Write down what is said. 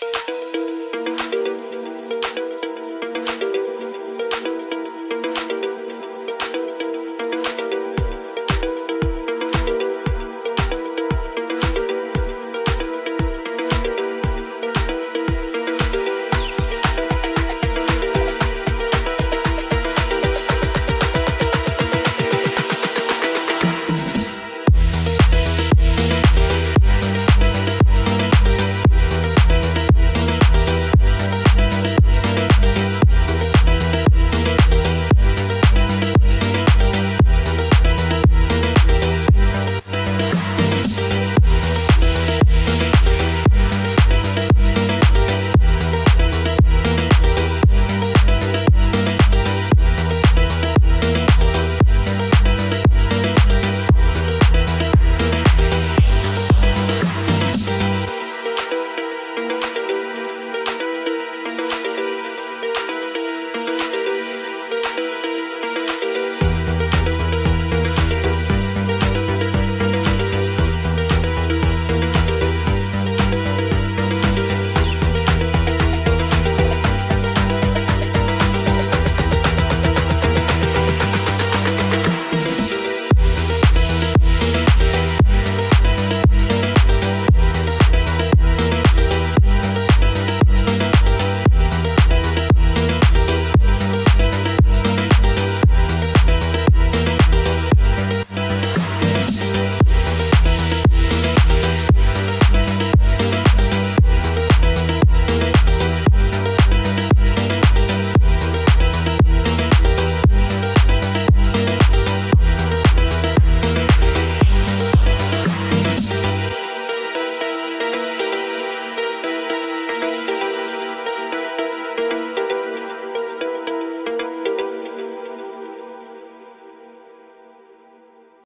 Música